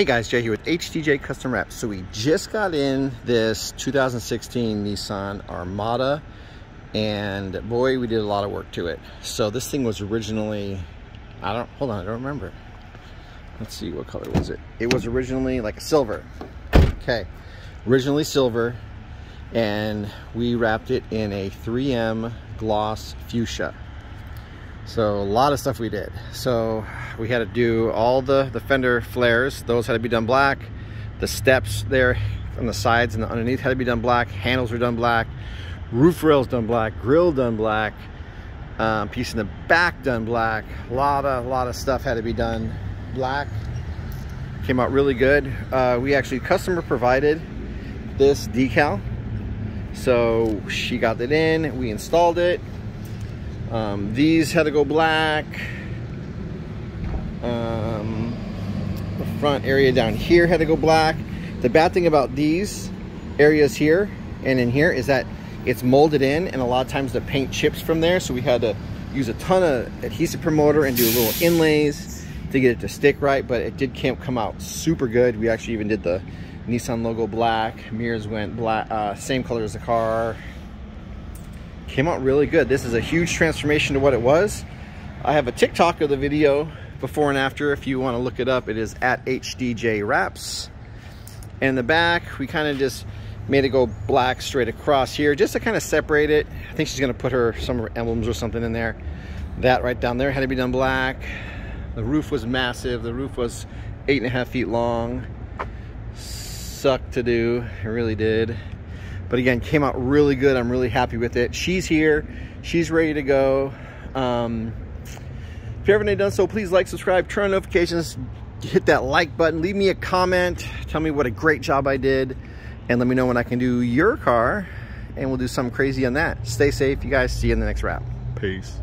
Hey guys, Jay here with HDJ Custom Wraps. So we just got in this 2016 Nissan Armada and boy, we did a lot of work to it. So this thing was originally, I don't, hold on, I don't remember. Let's see, what color was it? It was originally like a silver. Okay, originally silver and we wrapped it in a 3M gloss fuchsia. So a lot of stuff we did. So we had to do all the, the fender flares. Those had to be done black. The steps there on the sides and the underneath had to be done black. Handles were done black. Roof rails done black. Grill done black. Um, piece in the back done black. A lot of, a lot of stuff had to be done black. Came out really good. Uh, we actually customer provided this decal. So she got it in. We installed it um, these had to go black. Um, the front area down here had to go black. The bad thing about these areas here and in here is that it's molded in and a lot of times the paint chips from there. So we had to use a ton of adhesive promoter and do a little inlays to get it to stick right, but it did come out super good. We actually even did the Nissan logo black. Mirrors went black, uh, same color as the car came out really good. This is a huge transformation to what it was. I have a TikTok of the video before and after if you want to look it up. It is at HDJ Wraps. And the back, we kind of just made it go black straight across here just to kind of separate it. I think she's going to put her some emblems or something in there. That right down there had to be done black. The roof was massive. The roof was eight and a half feet long. Sucked to do. It really did. But again, came out really good. I'm really happy with it. She's here. She's ready to go. Um, if you haven't done so, please like, subscribe, turn on notifications, hit that like button, leave me a comment, tell me what a great job I did, and let me know when I can do your car, and we'll do something crazy on that. Stay safe, you guys. See you in the next wrap. Peace.